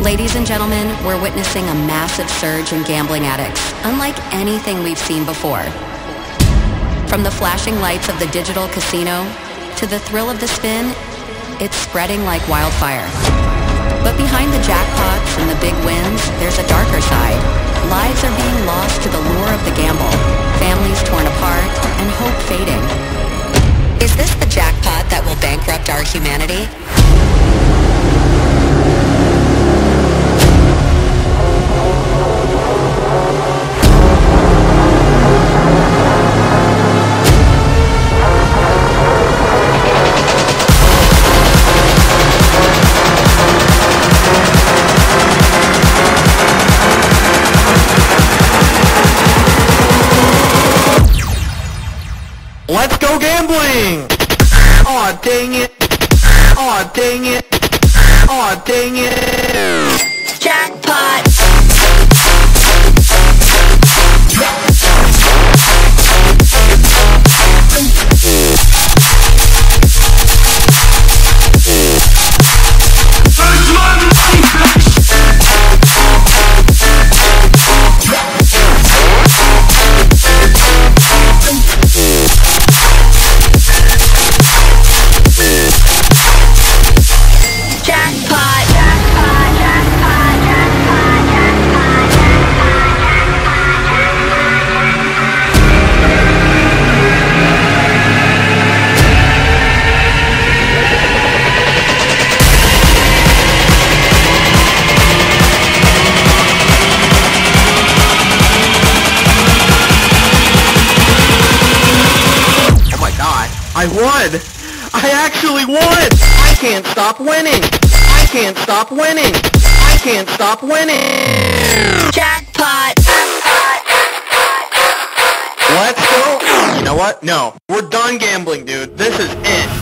Ladies and gentlemen, we're witnessing a massive surge in gambling addicts, unlike anything we've seen before. From the flashing lights of the digital casino to the thrill of the spin, it's spreading like wildfire. But behind the jackpots and the big wins, there's a darker side. Lives are being lost to the lure of the gamble, families torn apart, and hope fading. Is this the jackpot that will bankrupt our humanity? Aw, dang it! Aw, dang it! Aw, dang it! Jackpot! I won! I actually won! I can't stop winning! I can't stop winning! I can't stop winning! Jackpot! Let's go! You know what? No. We're done gambling, dude. This is it.